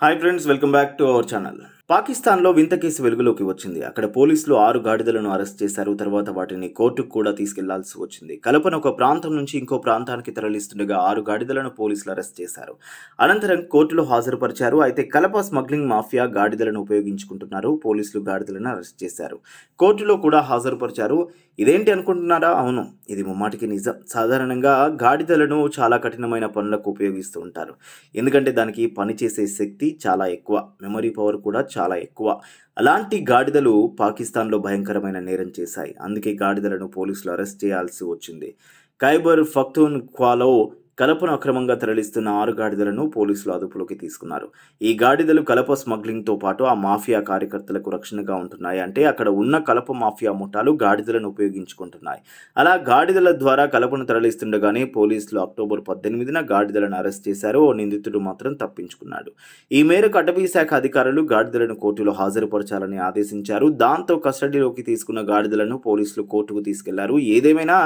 Hi friends, welcome back to our channel. పాకిస్తాన్లో వింత case వెలుగులోకి వచ్చింది. అక్కడ పోలీసులు ఆరు గాడిదలను అరెస్ట్ చేశారు. తర్వాత వాటిని కోర్టుకు కూడా తీసుకెళ్ళాల్సి వచ్చింది. కలపను ఒక ప్రాంతం నుంచి ఇంకో ప్రాంతానికి తరలిస్తుండగా ఆరు గాడిదలను పోలీసులు అరెస్ట్ చేశారు. అనంతరం కోర్టులో హాజరుపరిచారు. అయితే కలప స్మగ్లింగ్ మాఫియా గాడిదలను ఉపయోగించుకుంటున్నారు. పోలీసులు గాడిదలను అరెస్ట్ చేశారు. కోర్టులో కూడా హాజరుపరిచారు. ఇదేంటి అనుకుంటున్నారా? అవును ఇది ముమ్మాటికి నిజం. సాధారణంగా గాడిదలను చాలా కఠినమైన పనులకు ఉపయోగిస్తూ ఉంటారు. ఎందుకంటే దానికి పనిచేసే శక్తి చాలా ఎక్కువ. మెమరీ పవర్ కూడా చాలా ఎక్కువ. అలాంటి గాడిదలు పాకిస్తాన్లో భయంకరమైన నేరం చేశాయి. అందుకే గాడిదలను పోలీసులు అరెస్ట్ చేయాల్సి వచ్చింది. ఖైబర్ ఫక్తూన్ క్వాలో కలపను అక్రమంగా తరలిస్తున్న ఆరు గాడిదలను పోలీసులు అదుపులోకి తీసుకున్నారు. ఈ గాడిదలు కలప స్మగ్లింగ్తో పాటు ఆ మాఫియా కార్యకర్తలకు రక్షణగా ఉంటున్నాయి. అంటే అక్కడ ఉన్న కలప మాఫియా ముఠాలు గాడిదలను ఉపయోగించుకుంటున్నాయి. అలా గాడిదల ద్వారా కలపను తరలిస్తుండగానే పోలీసులు అక్టోబర్ పద్దెనిమిదిన గాడిదలను అరెస్ట్ చేశారు. ఓ నిందితుడు మాత్రం తప్పించుకున్నాడు. ఈ మేరకు అటవీ శాఖ అధికారులు గాడిదలను కోర్టులో హాజరుపరచాలని ఆదేశించారు. దాంతో కస్టడీలోకి తీసుకున్న గాడిదలను పోలీసులు కోర్టుకు తీసుకెళ్ళారు. ఏదేమైనా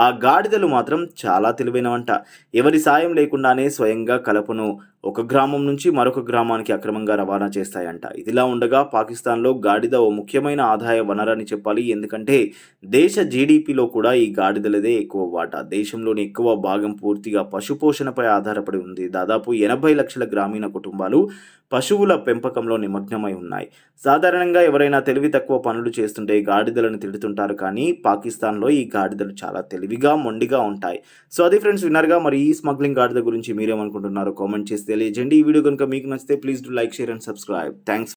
ఆ గాడిదలు మాత్రం చాలా తెలివైనవంట. ఎవరి సాయం లేకుండానే స్వయంగా కలపను. ఒక గ్రామం నుంచి మరొక గ్రామానికి అక్రమంగా రవాణా చేస్తాయంట. ఇదిలా ఉండగా పాకిస్తాన్లో గాడిద ఓ ముఖ్యమైన ఆదాయ వనరని చెప్పాలి. ఎందుకంటే దేశ జీడిపిలో కూడా ఈ గాడిదలదే ఎక్కువ వాటా. దేశంలోని ఎక్కువ భాగం పూర్తిగా పశుపోషణపై ఆధారపడి ఉంది. దాదాపు ఎనభై లక్షల గ్రామీణ కుటుంబాలు పశువుల పెంపకంలో నిమగ్నమై ఉన్నాయి. సాధారణంగా ఎవరైనా తెలివి తక్కువ పనులు చేస్తుంటే గాడిదలను తిడుతుంటారు కానీ పాకిస్తాన్లో ఈ గాడిదలు చాలా తెలివిగా మొండిగా ఉంటాయి. సో అది ఫ్రెండ్స్ విన్నారుగా మరి ఈ స్మగ్లింగ్ గాడిద గురించి మీరేమనుకుంటున్నారో కామెంట్ చేస్తే తెలియజేయండి. ఈ వీడియో కనుక మీకు నచ్చితే please do like share and subscribe thanks